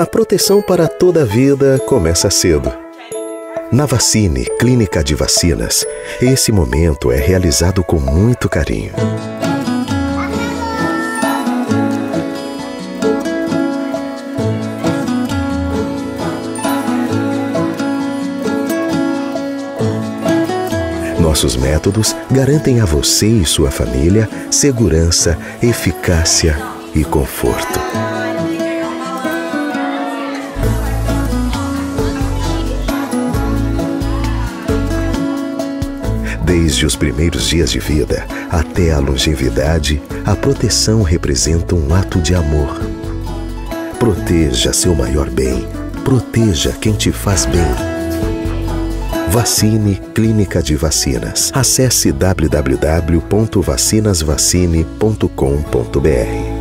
A proteção para toda a vida começa cedo. Na Vacine Clínica de Vacinas, esse momento é realizado com muito carinho. Nossos métodos garantem a você e sua família segurança, eficácia e conforto. Desde os primeiros dias de vida até a longevidade, a proteção representa um ato de amor. Proteja seu maior bem. Proteja quem te faz bem. Vacine Clínica de Vacinas. Acesse www.vacinasvacine.com.br.